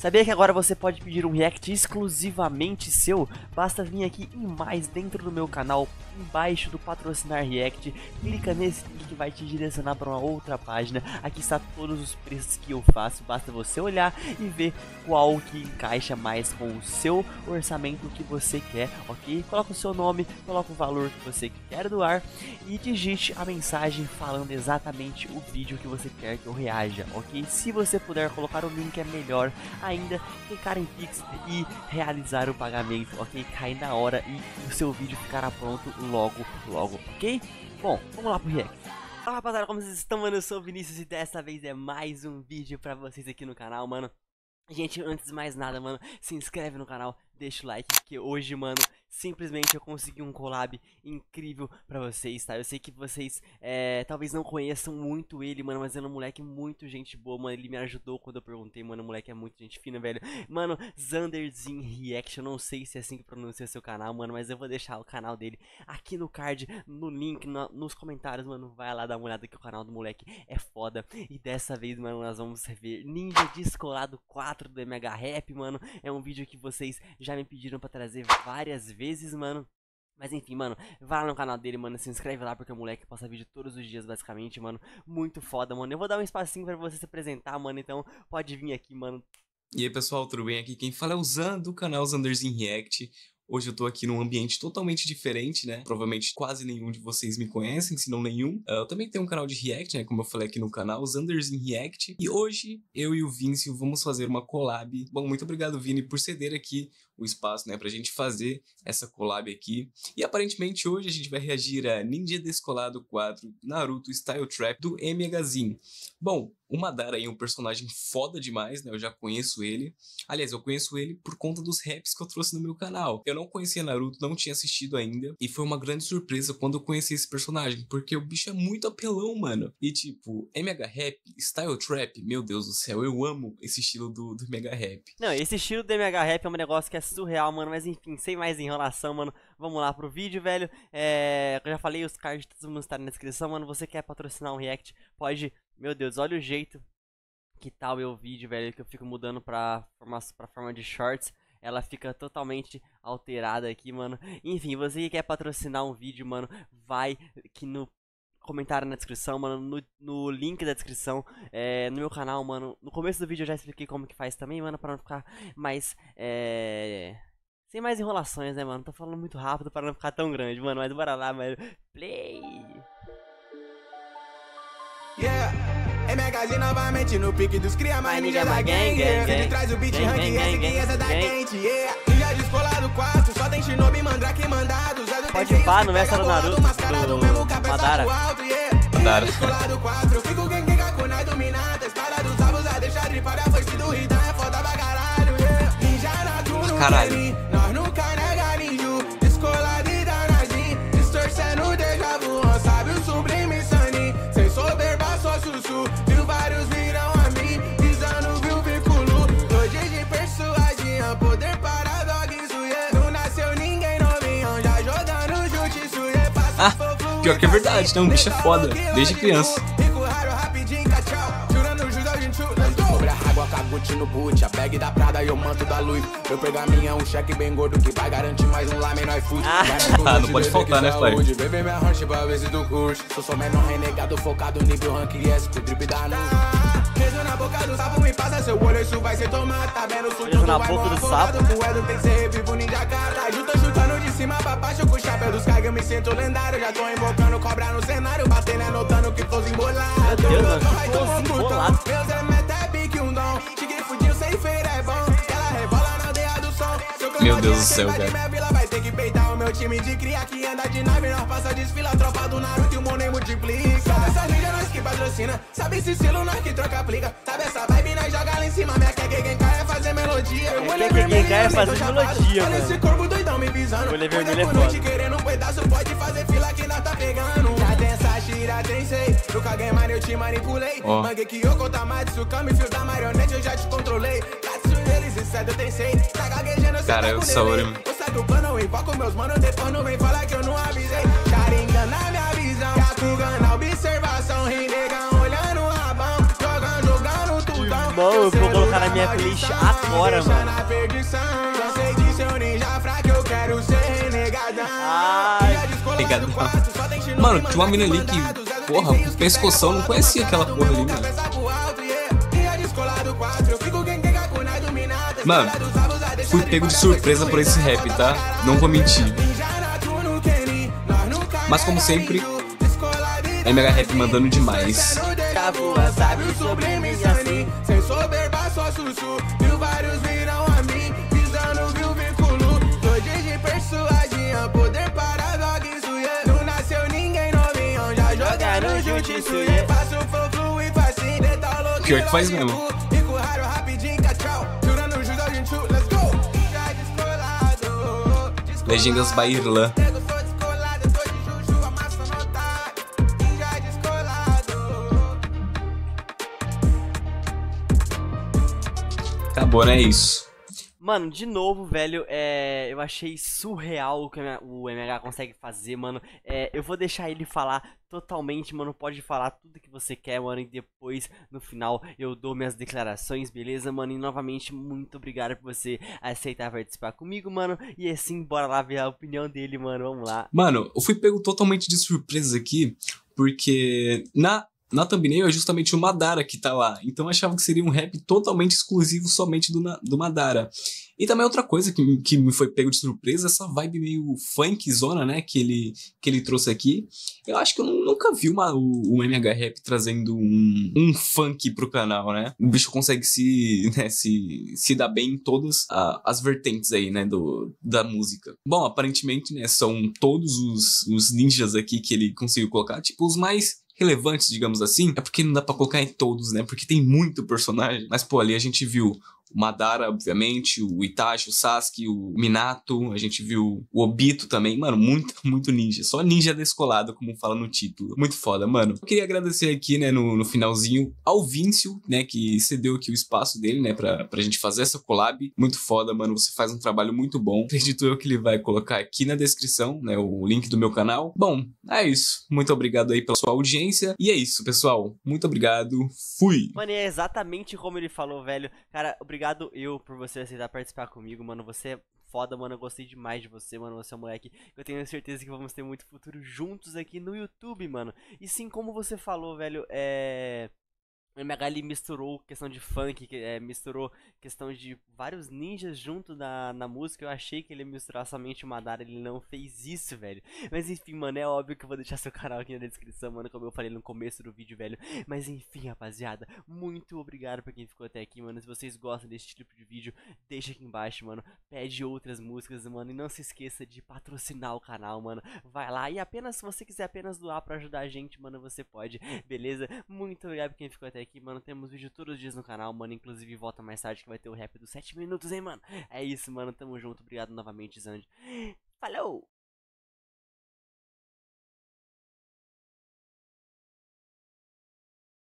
Sabia que agora você pode pedir um react exclusivamente seu? Basta vir aqui em mais dentro do meu canal, embaixo do patrocinar react, clica nesse link que vai te direcionar para uma outra página. Aqui está todos os preços que eu faço, basta você olhar e ver qual que encaixa mais com o seu orçamento que você quer, ok? Coloca o seu nome, coloca o valor que você quer doar e digite a mensagem falando exatamente o vídeo que você quer que eu reaja, ok? Se você puder colocar o link é melhor ainda clicar em Pix e realizar o pagamento, ok? Cai na hora e o seu vídeo ficará pronto logo, logo, ok? Bom, vamos lá pro react. Fala rapaziada, como vocês estão, mano? Eu sou o Vinícius e dessa vez é mais um vídeo pra vocês aqui no canal, mano. Gente, antes de mais nada, mano, se inscreve no canal, deixa o like, que hoje, mano, simplesmente eu consegui um collab incrível pra vocês, tá? Eu sei que vocês é, talvez não conheçam muito ele, mano, mas ele é um moleque muito gente boa, mano. Ele me ajudou quando eu perguntei, mano. O moleque é muito gente fina, velho. Mano, Zanderzin Reaction, não sei se é assim que pronuncia seu canal, mano, mas eu vou deixar o canal dele aqui no card, no link, no, nos comentários, mano. Vai lá dar uma olhada que o canal do moleque é foda. E dessa vez, mano, nós vamos ver Ninja Descolado 4 do MH Rap, mano. É um vídeo que vocês já me pediram pra trazer várias vezes mano. Mas enfim, mano, vai lá no canal dele, mano, se inscreve lá porque o moleque posta vídeo todos os dias, basicamente, mano. Muito foda, mano. Eu vou dar um espacinho pra você se apresentar, mano, então pode vir aqui, mano. E aí, pessoal, tudo bem? Aqui quem fala é o Zan, do canal Zanders React. Hoje eu tô aqui num ambiente totalmente diferente, né? Provavelmente quase nenhum de vocês me conhecem, se não nenhum. Uh, eu também tenho um canal de React, né? Como eu falei aqui no canal, os React. E hoje eu e o Vinci vamos fazer uma collab. Bom, muito obrigado, Vini, por ceder aqui o espaço, né? Pra gente fazer essa collab aqui. E aparentemente hoje a gente vai reagir a Ninja Descolado 4 Naruto Style Trap do M Magazine. Bom, o Madara é um personagem foda demais, né? Eu já conheço ele. Aliás, eu conheço ele por conta dos raps que eu trouxe no meu canal. Eu não conhecia Naruto, não tinha assistido ainda. E foi uma grande surpresa quando eu conheci esse personagem. Porque o bicho é muito apelão, mano. E tipo, MH Rap, Style Trap, meu Deus do céu, eu amo esse estilo do, do MH Rap. Não, esse estilo do MH Rap é um negócio que é surreal, mano. Mas enfim, sem mais enrolação, mano. Vamos lá pro vídeo, velho. É, eu já falei, os cards todo mundo está na descrição, mano. Você quer patrocinar um react, pode meu Deus, olha o jeito que tá o meu vídeo, velho, que eu fico mudando pra forma, pra forma de shorts. Ela fica totalmente alterada aqui, mano. Enfim, você que quer patrocinar um vídeo, mano, vai aqui no comentário na descrição, mano, no, no link da descrição, é, no meu canal, mano. No começo do vídeo eu já expliquei como que faz também, mano, pra não ficar mais, é... Sem mais enrolações, né, mano? Tô falando muito rápido para não ficar tão grande, mano. Mas bora lá, mano. Play! Yeah. MHZ novamente no pique dos cria, mais ninja da gang, yeah. Ele traz o beat, rank, essa que essa da quente, yeah. Ninja descolado 4, só tem Shinobi, Mandrake mandado. Pode pá, não é do Naruto, do Madara. Madara. Descolado 4, fico quem quer com nós dominada. Espada dos avos, a deixar dripar a foice do Rida, é caralho, pior que é verdade, né? Um bicho é foda, desde criança. Rico, raro, rapidinho, tchau. Jurando jus ao gente, Sobre a água, caguete no boot, a bag da Prada e o manto da Louis. Eu pergaminho é um cheque bem gordo que vai garantir mais um lá menor food. Ah, não pode faltar, né, Flávio? Bebê minha ranch pra ver se tu curte. Sou só menor renegado, focado nível rank S, com drip da nu. Beijo na boca do sapo, me passa seu olho, isso vai ser tomate. Tá vendo? Na vai boca do afogado, tem que ser vivo, ninja cara. Pra baixo com o chapéu dos caras, eu me sinto lendário. Já tô invocando cobra no cenário, batendo anotando que fosse embolado. Meu Deus, fosse putão. embolado. Meus elementos é pique um dom. Cheguei fudinho sem feira é bom. Ela rebola na aldeia do som. Meu Deus do céu, cara. minha vila, vai ter que peitar o meu time de cria que anda de nave. Nós passa desfila, tropa do Naruto e o Monem multiplica. Sabe essa ninja nós que patrocina. Sabe esse estilo nós que troca plica. Sabe essa vibe nós joga lá em cima. Melodia. Eu olhei vermelho, é fazer melodia, Olha mano. esse corpo doidão me Olha vermelho é por noite foda. querendo um pedaço, pode fazer fila que nós tá pegando. Já tem essa tira, tem sei. No Kagema eu te manipulei. Ó. Mangue que eu conta mais da marionete, eu já te controlei. Katsu deles e cedo tem sei. Tá gaguejando, Cara, tá eu com sou. Ori. Eu saio do plano, eu invoco meus manos, depois não vem falar que eu não avisei. Sharingan na minha visão, Yakugan na observação. Rinnegan olhando o rabão, jogando, jogando tudão. Irmão, eu vou celular colocar na minha playlist agora, mano. Ai, Pegadão. Mano, tinha uma mina ali que, porra, com pescoção, não conhecia aquela porra ali, mano. Mano, fui pego de surpresa por esse rap, tá? Não vou mentir. Mas como sempre, MH Rap mandando demais. Sabe sobre mim assim. Sem soberba, Viu vários viram a mim. Visando, viu vínculo. Dois de persuadia. Poder para dog, isso yeah. Não nasceu ninguém novinho. Já jogaram junto, isso yeah. Faço fofo e facinho. Detal louco. Pior que faz mesmo. Rico raro, rapidinho, tchau. Jurando judo, a gente, let's go. Já descolado. descolado. Legendas by Irlan. Acabou, né? É isso. Mano, de novo, velho, é, eu achei surreal o que o MH consegue fazer, mano. É, eu vou deixar ele falar totalmente, mano. Pode falar tudo que você quer, mano. E depois, no final, eu dou minhas declarações, beleza, mano? E novamente, muito obrigado por você aceitar participar comigo, mano. E assim, bora lá ver a opinião dele, mano. Vamos lá. Mano, eu fui pego totalmente de surpresa aqui, porque na, na thumbnail é justamente o Madara que tá lá. Então eu achava que seria um rap totalmente exclusivo somente do, do Madara. E também outra coisa que, que me foi pego de surpresa, essa vibe meio funk zona, né, que ele, que ele trouxe aqui. Eu acho que eu nu- nunca vi uma, o, o MH Rap trazendo um, um funk pro canal, né? O bicho consegue se, né, se, se dar bem em todas a- as vertentes aí, né, do, da música. Bom, aparentemente, né, são todos os, os ninjas aqui que ele conseguiu colocar, tipo, os mais relevantes, digamos assim. É porque não dá pra colocar em todos, né, porque tem muito personagem. Mas, pô, ali a gente viu o Madara, obviamente, o Itachi, o Sasuke, o Minato, a gente viu o Obito também, mano, muito, muito ninja. Só ninja descolado, como fala no título. Muito foda, mano. Eu queria agradecer aqui, né, no, no finalzinho, ao Víncio, né, que cedeu aqui o espaço dele, né, pra, pra gente fazer essa collab. Muito foda, mano, você faz um trabalho muito bom. Acredito eu que ele vai colocar aqui na descrição, né, o link do meu canal. Bom, é isso. Muito obrigado aí pela sua audiência. E é isso, pessoal. Muito obrigado. Fui! Mano, é exatamente como ele falou, velho. Cara, obrigado eu por você aceitar participar comigo, mano. Você é foda, mano. Eu gostei demais de você, mano. Você é um moleque. Eu tenho certeza que vamos ter muito futuro juntos aqui no YouTube, mano. E sim, como você falou, velho, é. O MH misturou questão de funk, é, misturou questão de vários ninjas junto na, na música. Eu achei que ele ia misturar somente o Madara, ele não fez isso, velho. Mas enfim, mano, é óbvio que eu vou deixar seu canal aqui na descrição, mano, como eu falei no começo do vídeo, velho. Mas enfim, rapaziada, muito obrigado pra quem ficou até aqui, mano. Se vocês gostam desse tipo de vídeo, deixa aqui embaixo, mano. Pede outras músicas, mano. E não se esqueça de patrocinar o canal, mano. Vai lá e apenas, se você quiser apenas doar pra ajudar a gente, mano, você pode, beleza? Muito obrigado pra quem ficou até aqui, mano. Temos vídeo todos os dias no canal, mano. Inclusive, volta mais tarde que vai ter o rap dos 7 minutos, hein, mano. É isso, mano. Tamo junto. Obrigado novamente, Zandy. Falou!